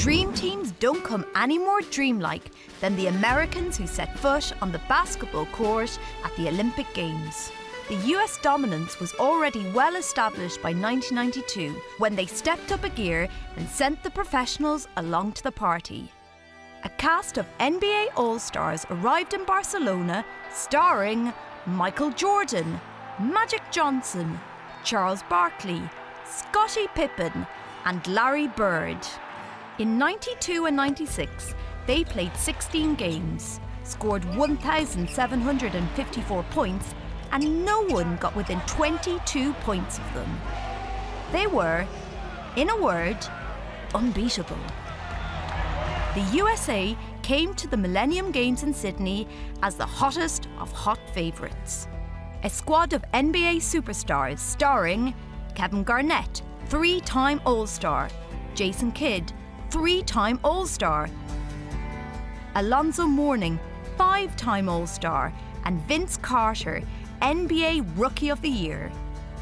Dream teams don't come any more dreamlike than the Americans who set foot on the basketball court at the Olympic Games. The US dominance was already well established by 1992 when they stepped up a gear and sent the professionals along to the party. A cast of NBA All Stars arrived in Barcelona starring Michael Jordan, Magic Johnson, Charles Barkley, Scottie Pippen, and Larry Bird. In 92 and 96, they played 16 games, scored 1,754 points, and no one got within 22 points of them. They were, in a word, unbeatable. The USA came to the Millennium Games in Sydney as the hottest of hot favourites. A squad of NBA superstars starring Kevin Garnett, three time All Star, Jason Kidd, three time All Star, Alonzo Mourning, five time All Star, and Vince Carter, NBA Rookie of the Year.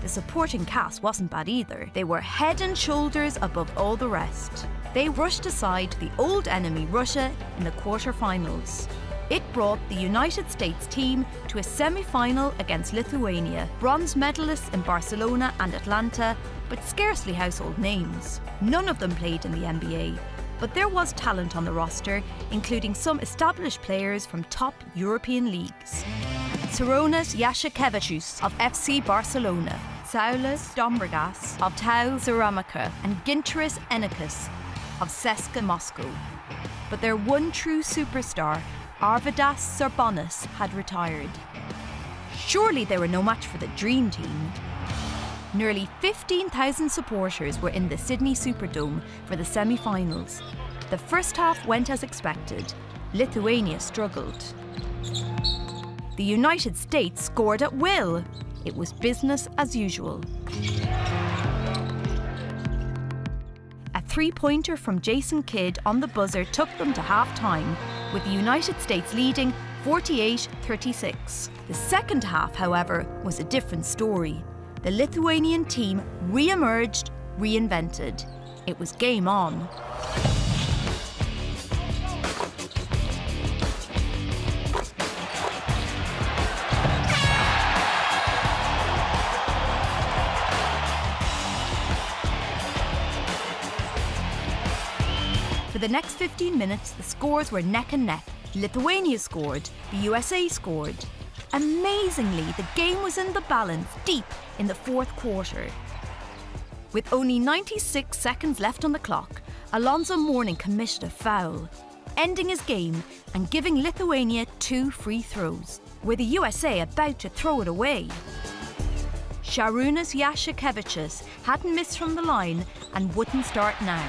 The supporting cast wasn't bad either. They were head and shoulders above all the rest. They rushed aside the old enemy Russia in the quarter-finals. It brought the United States team to a semi-final against Lithuania, bronze medalists in Barcelona and Atlanta, but scarcely household names. None of them played in the NBA, but there was talent on the roster, including some established players from top European leagues. Sarunas Jasikevičius of FC Barcelona, Saulius Štombergas of Tau Ceramica, and Gintaras Einikis of CSKA Moscow. But their one true superstar, Arvydas Sabonis, had retired. Surely they were no match for the Dream Team. Nearly 15,000 supporters were in the Sydney Superdome for the semi finals. The first half went as expected. Lithuania struggled. The United States scored at will. It was business as usual. A three pointer from Jason Kidd on the buzzer took them to half time, with the United States leading 48 36. The second half, however, was a different story. The Lithuanian team re emerged, reinvented. It was game on. For the next 15 minutes, the scores were neck and neck. Lithuania scored, the USA scored. Amazingly, the game was in the balance deep in the fourth quarter. With only 96 seconds left on the clock, Alonzo Mourning committed a foul, ending his game and giving Lithuania two free throws, with the USA about to throw it away. Sharunas Jasikevičius hadn't missed from the line and wouldn't start now.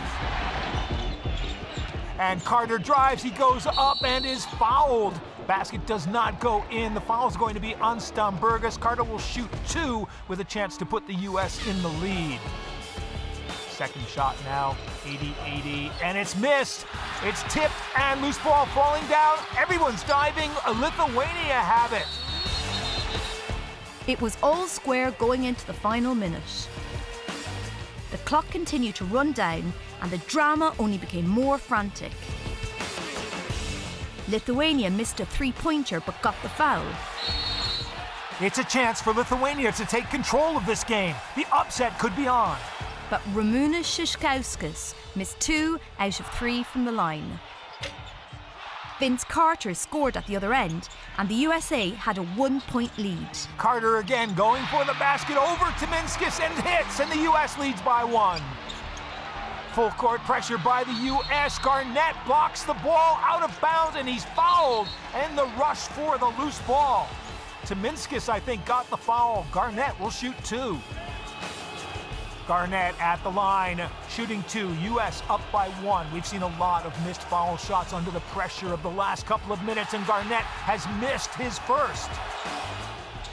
And Carter drives, he goes up and is fouled. Basket does not go in. The foul is going to be on Štombergas. Carter will shoot two with a chance to put the U.S. in the lead. Second shot now, 80-80, and it's missed. It's tipped and loose ball falling down. Everyone's diving. A Lithuania have it. It was all square going into the final minute. The clock continued to run down and the drama only became more frantic. Lithuania missed a three pointer but got the foul. It's a chance for Lithuania to take control of this game. The upset could be on. But Ramūnas Šiškauskas missed two out of three from the line. Vince Carter scored at the other end, and the USA had a one point lead. Carter again going for the basket over to Minskus and hits, and the US leads by one. Full court pressure by the U.S. Garnett blocks the ball out of bounds and he's fouled. And the rush for the loose ball. Timinskas, I think, got the foul. Garnett will shoot two. Garnett at the line, shooting two. U.S. up by one. We've seen a lot of missed foul shots under the pressure of the last couple of minutes, and Garnett has missed his first.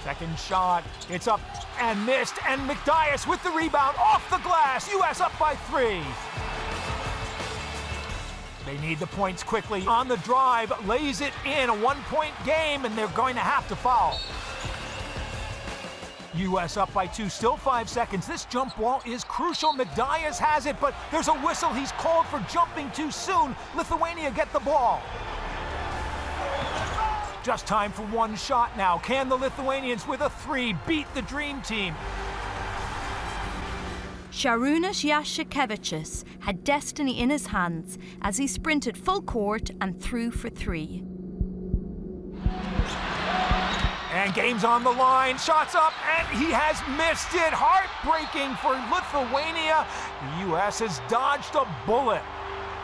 Second shot, it's up and missed, and McDyess with the rebound off the glass. U.S. up by three. They need the points quickly. On the drive, lays it in, a one-point game, and they're going to have to foul. U.S. up by two, still five seconds. This jump ball is crucial. McDyess has it, but there's a whistle. He's called for jumping too soon. Lithuania get the ball. Just time for one shot now. Can the Lithuanians with a three beat the Dream Team? Sharunas Jasikevičius had destiny in his hands as he sprinted full court and threw for three. And game's on the line, shots up, and he has missed it. Heartbreaking for Lithuania. The U.S. has dodged a bullet.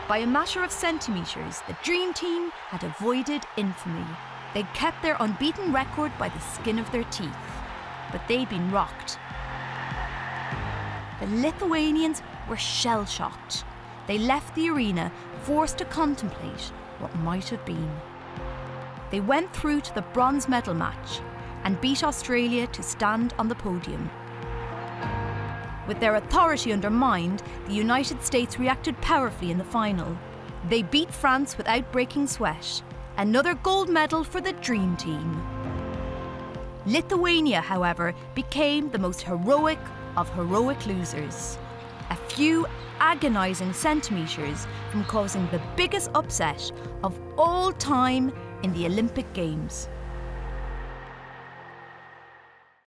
By a matter of centimetres, the Dream Team had avoided infamy. They'd kept their unbeaten record by the skin of their teeth. But they'd been rocked. The Lithuanians were shell shocked. They left the arena forced to contemplate what might have been. They went through to the bronze medal match and beat Australia to stand on the podium. With their authority undermined, the United States reacted powerfully in the final. They beat France without breaking sweat. Another gold medal for the Dream Team. Lithuania, however, became the most heroic of heroic losers. A few agonising centimetres from causing the biggest upset of all time in the Olympic Games.